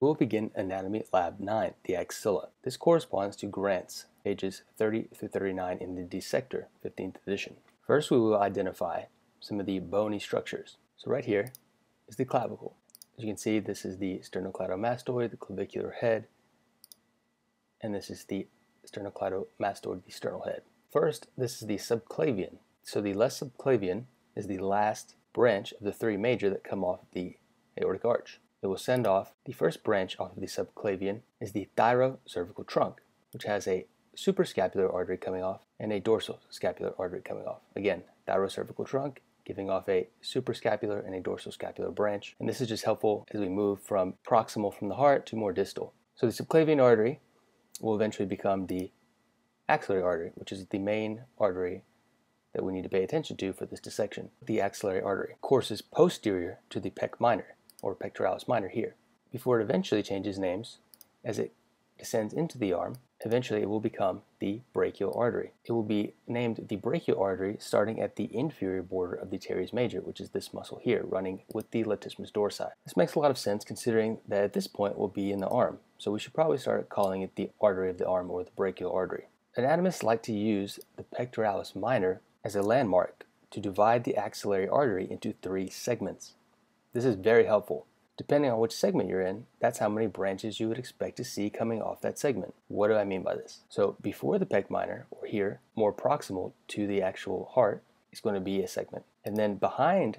We will begin Anatomy Lab 9, the axilla. This corresponds to Grant's, pages 30 through 39 in the Dissector, 15th edition. First, we will identify some of the bony structures. So right here is the clavicle. As you can see, this is the sternocleidomastoid, the clavicular head, and this is the sternocleidomastoid, the sternal head. First, this is the subclavian. So the left subclavian is the last branch of the three major that come off the aortic arch. It will send off the first branch off of the subclavian is the thyrocervical trunk, which has a suprascapular artery coming off and a dorsal scapular artery coming off. Again, thyrocervical trunk giving off a suprascapular and a dorsal scapular branch. And this is just helpful as we move from proximal from the heart to more distal. So the subclavian artery will eventually become the axillary artery, which is the main artery that we need to pay attention to for this dissection. The axillary artery courses posterior to the pec minor, or pectoralis minor here, before it eventually changes names as it descends into the arm. Eventually it will become the brachial artery. It will be named the brachial artery starting at the inferior border of the teres major, which is this muscle here, running with the latissimus dorsi. This makes a lot of sense considering that at this point it will be in the arm, so we should probably start calling it the artery of the arm or the brachial artery. Anatomists like to use the pectoralis minor as a landmark to divide the axillary artery into three segments. This is very helpful. Depending on which segment you're in, that's how many branches you would expect to see coming off that segment. What do I mean by this? So before the pec minor, or here, more proximal to the actual heart, is going to be a segment. And then behind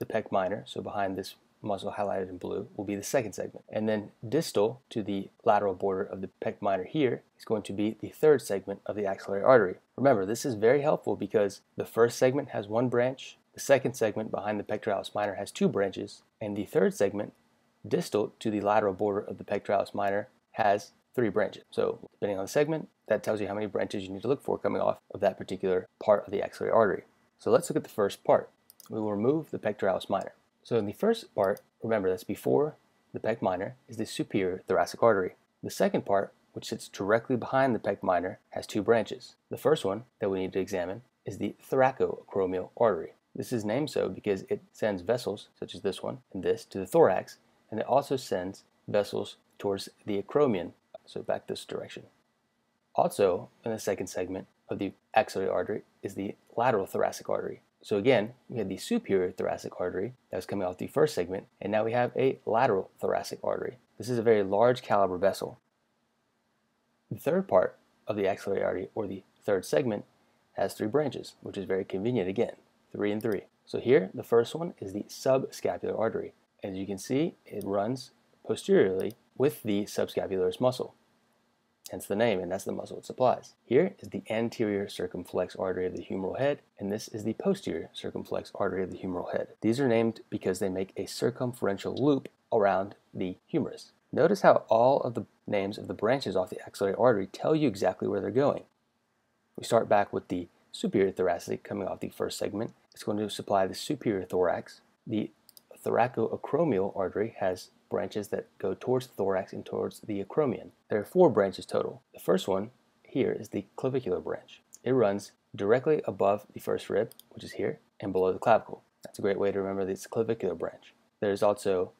the pec minor, so behind this muscle highlighted in blue, will be the second segment. And then distal to the lateral border of the pec minor here is going to be the third segment of the axillary artery. Remember, this is very helpful because the first segment has one branch, the second segment behind the pectoralis minor has two branches, and the third segment, distal to the lateral border of the pectoralis minor, has three branches. So depending on the segment, that tells you how many branches you need to look for coming off of that particular part of the axillary artery. So let's look at the first part. We will remove the pectoralis minor. So in the first part, remember that's before the pec minor, is the superior thoracic artery. The second part, which sits directly behind the pec minor, has two branches. The first one that we need to examine is the thoracoacromial artery. This is named so because it sends vessels, such as this one and this, to the thorax, and it also sends vessels towards the acromion, so back this direction. Also, in the second segment of the axillary artery is the lateral thoracic artery. So again, we had the superior thoracic artery that was coming off the first segment, and now we have a lateral thoracic artery. This is a very large caliber vessel. The third part of the axillary artery, or the third segment, has three branches, which is very convenient again. 3 and 3. So here, the first one is the subscapular artery. As you can see, it runs posteriorly with the subscapularis muscle. Hence the name, and that's the muscle it supplies. Here is the anterior circumflex artery of the humeral head, and this is the posterior circumflex artery of the humeral head. These are named because they make a circumferential loop around the humerus. Notice how all of the names of the branches off the axillary artery tell you exactly where they're going. We start back with the superior thoracic coming off the first segment. It's going to supply the superior thorax. The thoracoacromial artery has branches that go towards the thorax and towards the acromion. There are four branches total. The first one here is the clavicular branch. It runs directly above the first rib, which is here, and below the clavicle. That's a great way to remember this clavicular branch. There's also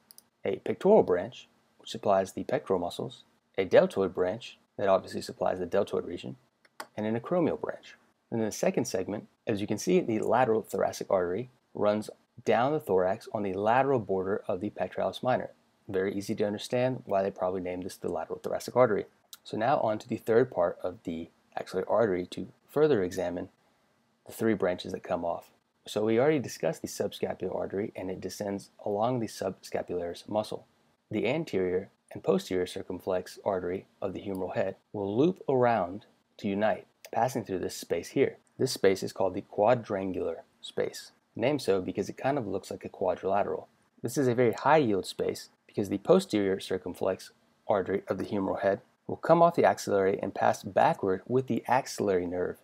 a pectoral branch, which supplies the pectoral muscles, a deltoid branch that obviously supplies the deltoid region, and an acromial branch. And then the second segment, as you can see, the lateral thoracic artery runs down the thorax on the lateral border of the pectoralis minor. Very easy to understand why they probably named this the lateral thoracic artery. So now on to the third part of the axillary artery to further examine the three branches that come off. So we already discussed the subscapular artery and it descends along the subscapularis muscle. The anterior and posterior circumflex artery of the humeral head will loop around to unite passing through this space here. This space is called the quadrangular space, named so because it kind of looks like a quadrilateral. This is a very high yield space because the posterior circumflex artery of the humeral head will come off the axillary and pass backward with the axillary nerve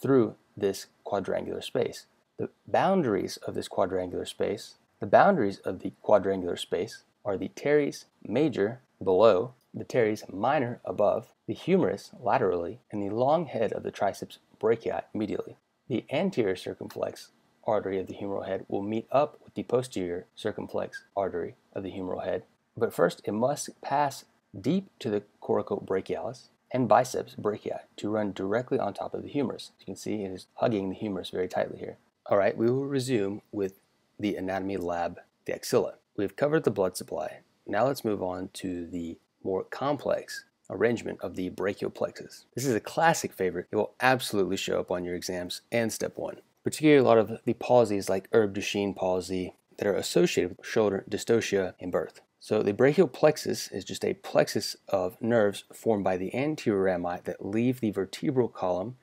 through this quadrangular space. The boundaries of this quadrangular space, the boundaries of the quadrangular space are the teres major below the teres minor above, the humerus laterally, and the long head of the triceps brachii medially. The anterior circumflex artery of the humeral head will meet up with the posterior circumflex artery of the humeral head, But first, it must pass deep to the coracobrachialis and biceps brachii to run directly on top of the humerus. You can see, it is hugging the humerus very tightly here. All right, we will resume with the anatomy lab, the axilla. We've covered the blood supply. Now let's move on to the more complex arrangement of the brachial plexus. This is a classic favorite. It will absolutely show up on your exams and step one. Particularly a lot of the palsies like Erb Duchenne palsy that are associated with shoulder dystocia in birth. So the brachial plexus is just a plexus of nerves formed by the anterior rami that leave the vertebral column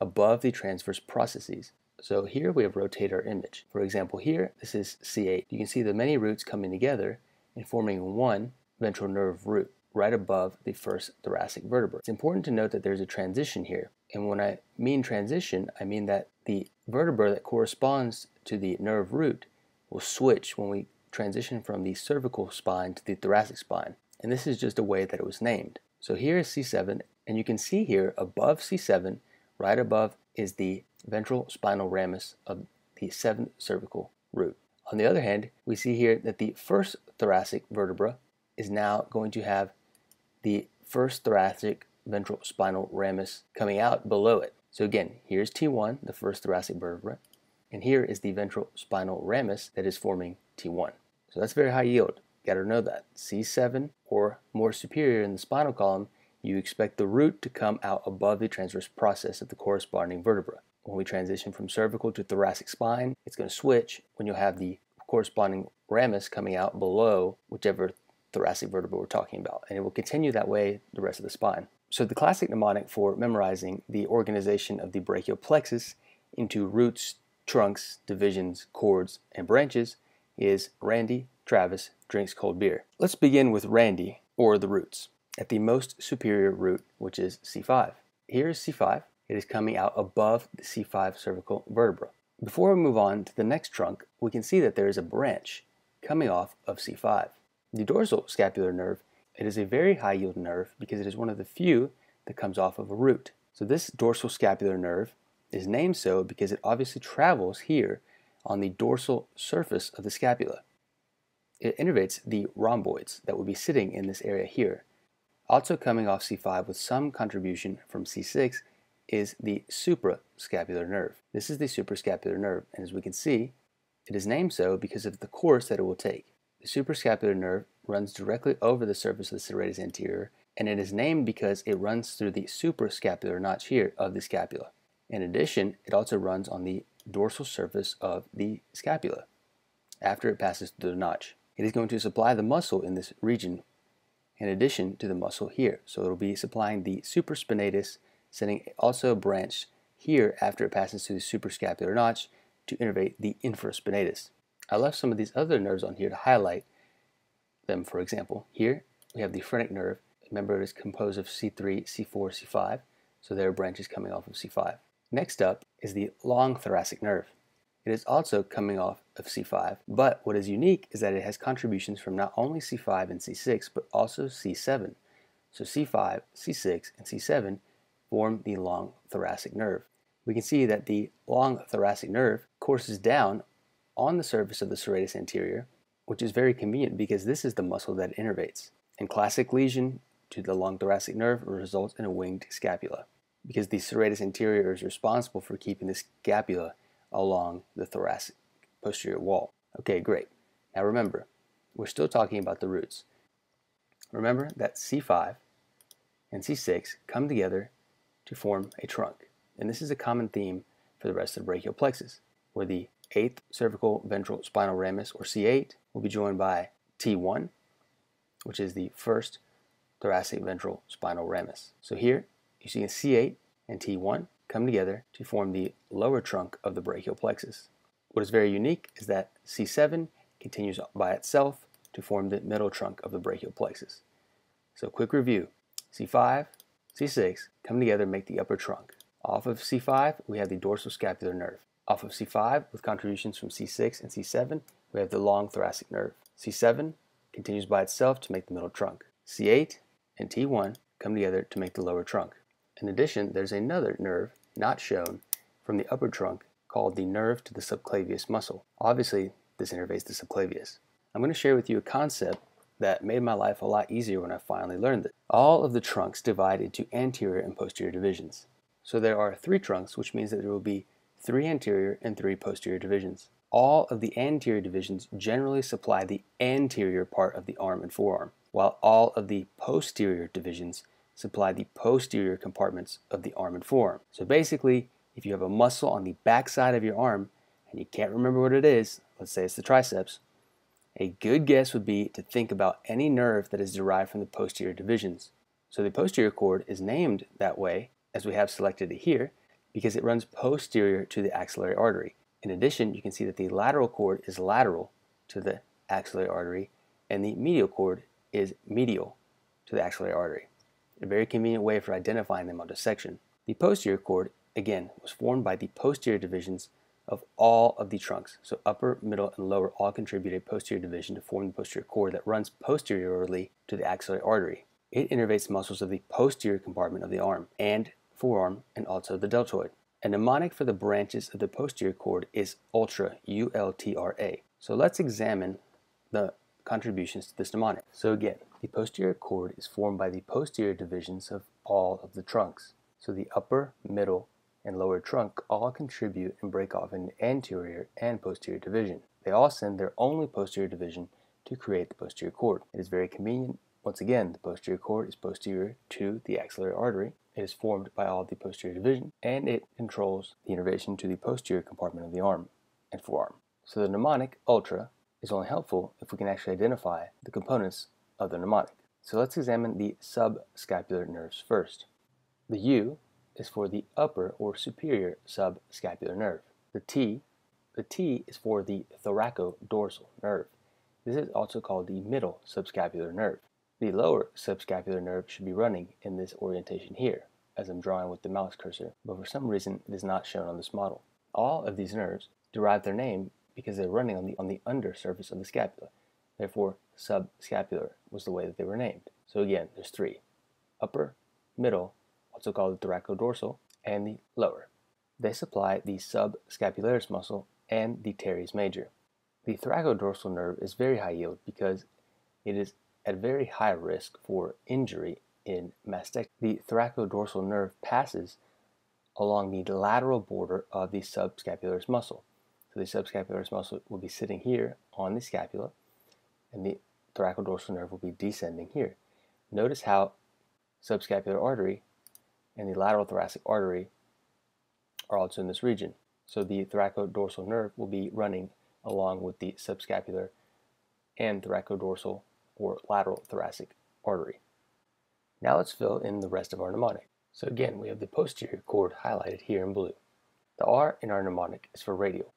above the transverse processes. So here we have rotate our image. For example, here, this is C8. You can see the many roots coming together and forming one ventral nerve root right above the first thoracic vertebra. It's important to note that there's a transition here. And when I mean transition, I mean that the vertebra that corresponds to the nerve root will switch when we transition from the cervical spine to the thoracic spine. And this is just a way that it was named. So here is C7, and you can see here above C7, right above is the ventral spinal ramus of the seventh cervical root. On the other hand, we see here that the first thoracic vertebra is now going to have the first thoracic ventral spinal ramus coming out below it. So again, here's T1, the first thoracic vertebra, and here is the ventral spinal ramus that is forming T1. So that's very high yield. Got to know that. C7 or more superior in the spinal column, you expect the root to come out above the transverse process of the corresponding vertebra. When we transition from cervical to thoracic spine, it's going to switch when you'll have the corresponding ramus coming out below whichever thoracic vertebra we're talking about. And it will continue that way the rest of the spine. So the classic mnemonic for memorizing the organization of the brachial plexus into roots, trunks, divisions, cords, and branches is Randy Travis drinks cold beer. Let's begin with Randy, or the roots, at the most superior root, which is C5. Here is C5. It is coming out above the C5 cervical vertebra. Before we move on to the next trunk, we can see that there is a branch coming off of C5. The dorsal scapular nerve, it is a very high yield nerve because it is one of the few that comes off of a root. So this dorsal scapular nerve is named so because it obviously travels here on the dorsal surface of the scapula. It innervates the rhomboids that would be sitting in this area here. Also coming off C5 with some contribution from C6 is the suprascapular nerve. This is the suprascapular nerve, and as we can see, it is named so because of the course that it will take. The suprascapular nerve runs directly over the surface of the serratus anterior, and it is named because it runs through the suprascapular notch here of the scapula. In addition, it also runs on the dorsal surface of the scapula after it passes through the notch. It is going to supply the muscle in this region in addition to the muscle here. So it will be supplying the supraspinatus sending also a branch here after it passes through the suprascapular notch to innervate the infraspinatus. I left some of these other nerves on here to highlight them, for example. Here we have the phrenic nerve. Remember it is composed of C3, C4, C5, so there are branches coming off of C5. Next up is the long thoracic nerve. It is also coming off of C5, but what is unique is that it has contributions from not only C5 and C6, but also C7. So C5, C6, and C7 form the long thoracic nerve. We can see that the long thoracic nerve courses down on the surface of the serratus anterior, which is very convenient because this is the muscle that innervates. And classic lesion to the long thoracic nerve results in a winged scapula because the serratus anterior is responsible for keeping the scapula along the thoracic posterior wall. Okay, great. Now remember, we're still talking about the roots. Remember that C5 and C6 come together to form a trunk. And this is a common theme for the rest of the brachial plexus, where the 8th cervical ventral spinal ramus, or C8, will be joined by T1, which is the first thoracic ventral spinal ramus. So here, you see a C8 and T1 come together to form the lower trunk of the brachial plexus. What is very unique is that C7 continues by itself to form the middle trunk of the brachial plexus. So quick review, C5, C6 come together and make the upper trunk. Off of C5, we have the dorsal scapular nerve. Off of C5, with contributions from C6 and C7, we have the long thoracic nerve. C7 continues by itself to make the middle trunk. C8 and T1 come together to make the lower trunk. In addition, there's another nerve, not shown, from the upper trunk called the nerve to the subclavius muscle. Obviously, this innervates the subclavius. I'm going to share with you a concept that made my life a lot easier when I finally learned it. All of the trunks divide into anterior and posterior divisions. So there are three trunks, which means that there will be three anterior and three posterior divisions. All of the anterior divisions generally supply the anterior part of the arm and forearm, while all of the posterior divisions supply the posterior compartments of the arm and forearm. So basically, if you have a muscle on the back side of your arm and you can't remember what it is, let's say it's the triceps, a good guess would be to think about any nerve that is derived from the posterior divisions. So the posterior cord is named that way, as we have selected it here, because it runs posterior to the axillary artery. In addition, you can see that the lateral cord is lateral to the axillary artery, and the medial cord is medial to the axillary artery. A very convenient way for identifying them on dissection. The posterior cord, again, was formed by the posterior divisions of all of the trunks. So upper, middle, and lower all contribute a posterior division to form the posterior cord that runs posteriorly to the axillary artery. It innervates muscles of the posterior compartment of the arm and forearm and also the deltoid. A mnemonic for the branches of the posterior cord is ultra, U-L-T-R-A. So let's examine the contributions to this mnemonic. So again, the posterior cord is formed by the posterior divisions of all of the trunks. So the upper, middle, and lower trunk all contribute and break off an anterior and posterior division. They all send their only posterior division to create the posterior cord. It is very convenient. Once again, the posterior cord is posterior to the axillary artery. It is formed by all the posterior division, and it controls the innervation to the posterior compartment of the arm and forearm. So the mnemonic ultra is only helpful if we can actually identify the components of the mnemonic. So let's examine the subscapular nerves first. The U is for the upper or superior subscapular nerve. The T, the T is for the thoracodorsal nerve. This is also called the middle subscapular nerve. The lower subscapular nerve should be running in this orientation here, as I'm drawing with the mouse cursor, but for some reason it is not shown on this model. All of these nerves derive their name because they're running on the, on the undersurface of the scapula. Therefore, subscapular was the way that they were named. So again, there's three. Upper, middle, also called the thoracodorsal, and the lower. They supply the subscapularis muscle and the teres major. The thoracodorsal nerve is very high yield because it is at very high risk for injury in mastectomy. The thoracodorsal nerve passes along the lateral border of the subscapularis muscle. So the subscapularis muscle will be sitting here on the scapula, and the thoracodorsal nerve will be descending here. Notice how subscapular artery and the lateral thoracic artery are also in this region. So the thoracodorsal nerve will be running along with the subscapular and thoracodorsal or lateral thoracic artery. Now let's fill in the rest of our mnemonic. So again, we have the posterior cord highlighted here in blue. The R in our mnemonic is for radial.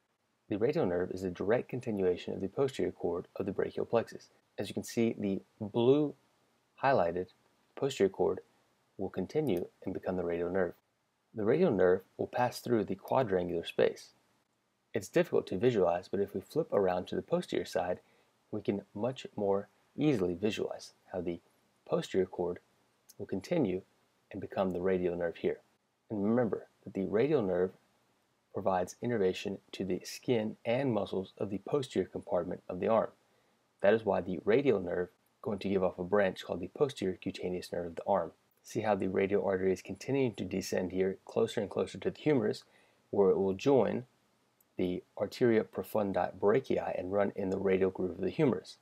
The radial nerve is a direct continuation of the posterior cord of the brachial plexus. As you can see, the blue highlighted posterior cord will continue and become the radial nerve. The radial nerve will pass through the quadrangular space. It's difficult to visualize, but if we flip around to the posterior side, we can much more easily visualize how the posterior cord will continue and become the radial nerve here. And remember that the radial nerve provides innervation to the skin and muscles of the posterior compartment of the arm. That is why the radial nerve going to give off a branch called the posterior cutaneous nerve of the arm see how the radial artery is continuing to descend here closer and closer to the humerus where it will join the arteria profundi brachii and run in the radial groove of the humerus.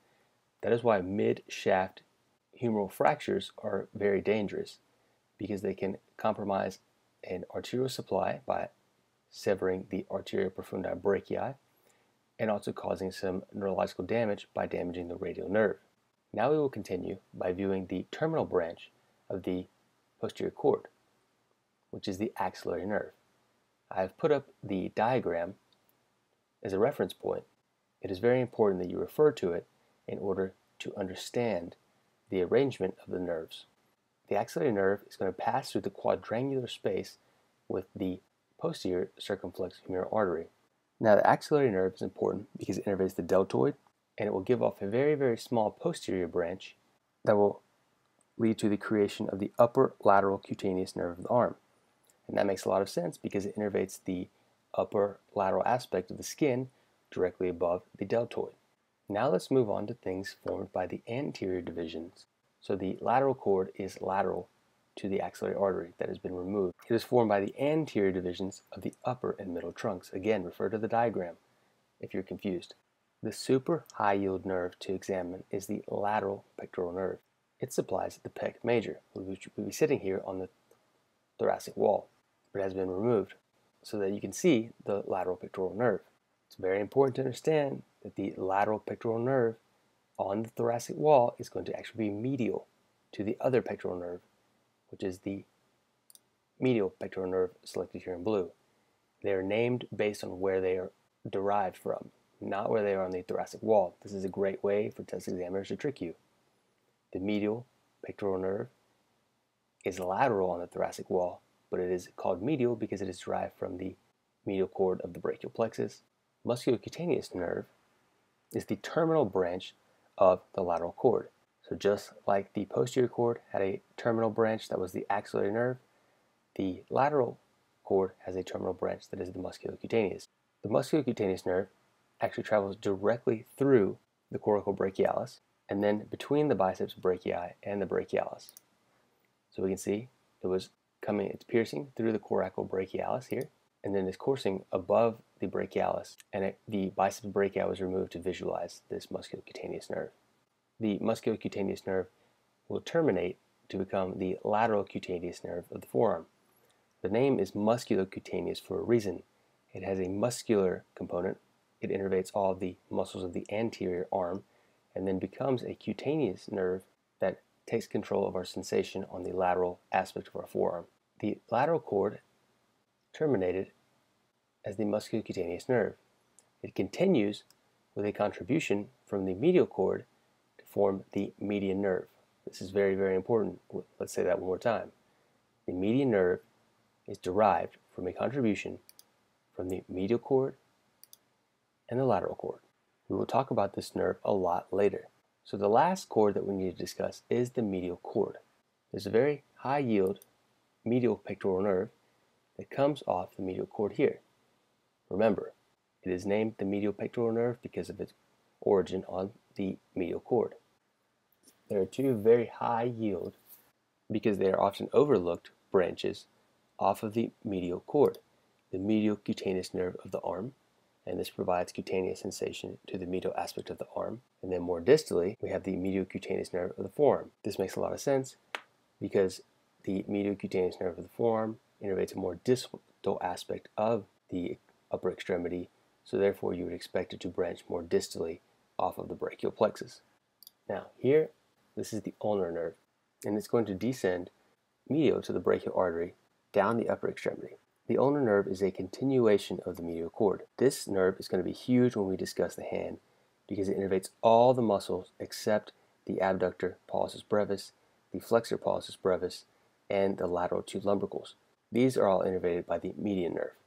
That is why mid-shaft humeral fractures are very dangerous because they can compromise an arterial supply by severing the arteria profundi brachii and also causing some neurological damage by damaging the radial nerve. Now we will continue by viewing the terminal branch of the posterior cord, which is the axillary nerve. I have put up the diagram as a reference point. It is very important that you refer to it in order to understand the arrangement of the nerves. The axillary nerve is going to pass through the quadrangular space with the posterior circumflex humeral artery. Now the axillary nerve is important because it innervates the deltoid and it will give off a very very small posterior branch that will lead to the creation of the upper lateral cutaneous nerve of the arm. And that makes a lot of sense because it innervates the upper lateral aspect of the skin directly above the deltoid. Now let's move on to things formed by the anterior divisions. So the lateral cord is lateral to the axillary artery that has been removed. It is formed by the anterior divisions of the upper and middle trunks. Again, refer to the diagram if you're confused. The super high yield nerve to examine is the lateral pectoral nerve. It supplies the pec major, which will be sitting here on the thoracic wall, but has been removed so that you can see the lateral pectoral nerve. It's very important to understand that the lateral pectoral nerve on the thoracic wall is going to actually be medial to the other pectoral nerve which is the medial pectoral nerve selected here in blue. They are named based on where they are derived from, not where they are on the thoracic wall. This is a great way for test examiners to trick you. The medial pectoral nerve is lateral on the thoracic wall, but it is called medial because it is derived from the medial cord of the brachial plexus. Musculocutaneous nerve is the terminal branch of the lateral cord. So just like the posterior cord had a terminal branch that was the axillary nerve, the lateral cord has a terminal branch that is the musculocutaneous. The musculocutaneous nerve actually travels directly through the coracobrachialis and then between the biceps brachii and the brachialis. So we can see it was coming, it's piercing through the coracobrachialis here, and then it's coursing above the brachialis, and it, the biceps brachii was removed to visualize this musculocutaneous nerve the musculocutaneous nerve will terminate to become the lateral cutaneous nerve of the forearm. The name is musculocutaneous for a reason. It has a muscular component. It innervates all of the muscles of the anterior arm and then becomes a cutaneous nerve that takes control of our sensation on the lateral aspect of our forearm. The lateral cord terminated as the musculocutaneous nerve. It continues with a contribution from the medial cord to form the median nerve. This is very, very important. Let's say that one more time. The median nerve is derived from a contribution from the medial cord and the lateral cord. We will talk about this nerve a lot later. So the last cord that we need to discuss is the medial cord. There's a very high yield medial pectoral nerve that comes off the medial cord here. Remember, it is named the medial pectoral nerve because of its origin on the medial cord. There are two very high yield, because they are often overlooked, branches off of the medial cord, the medial cutaneous nerve of the arm, and this provides cutaneous sensation to the medial aspect of the arm. And then more distally, we have the medial cutaneous nerve of the forearm. This makes a lot of sense because the medial cutaneous nerve of the forearm innervates a more distal aspect of the upper extremity, so therefore you would expect it to branch more distally off of the brachial plexus. Now here this is the ulnar nerve, and it's going to descend medial to the brachial artery down the upper extremity. The ulnar nerve is a continuation of the medial cord. This nerve is going to be huge when we discuss the hand because it innervates all the muscles except the abductor pollicis brevis, the flexor pollicis brevis, and the lateral two lumbricals. These are all innervated by the median nerve.